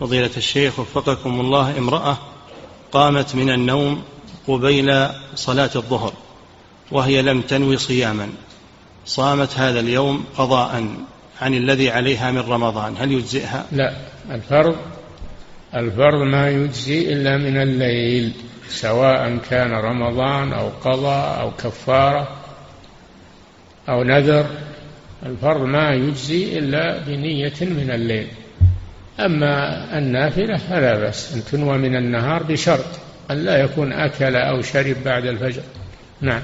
فضيلة الشيخ وفقكم الله امرأة قامت من النوم قبيل صلاة الظهر وهي لم تنوي صياما. صامت هذا اليوم قضاء عن الذي عليها من رمضان. هل يجزئها؟ لا الفرض الفرض ما يجزي إلا من الليل سواء كان رمضان أو قضاء أو كفارة أو نذر. الفرض ما يجزي إلا بنية من الليل. أما النافلة فلا بأس أن تنوى من النهار بشرط أن لا يكون أكل أو شرب بعد الفجر. نعم.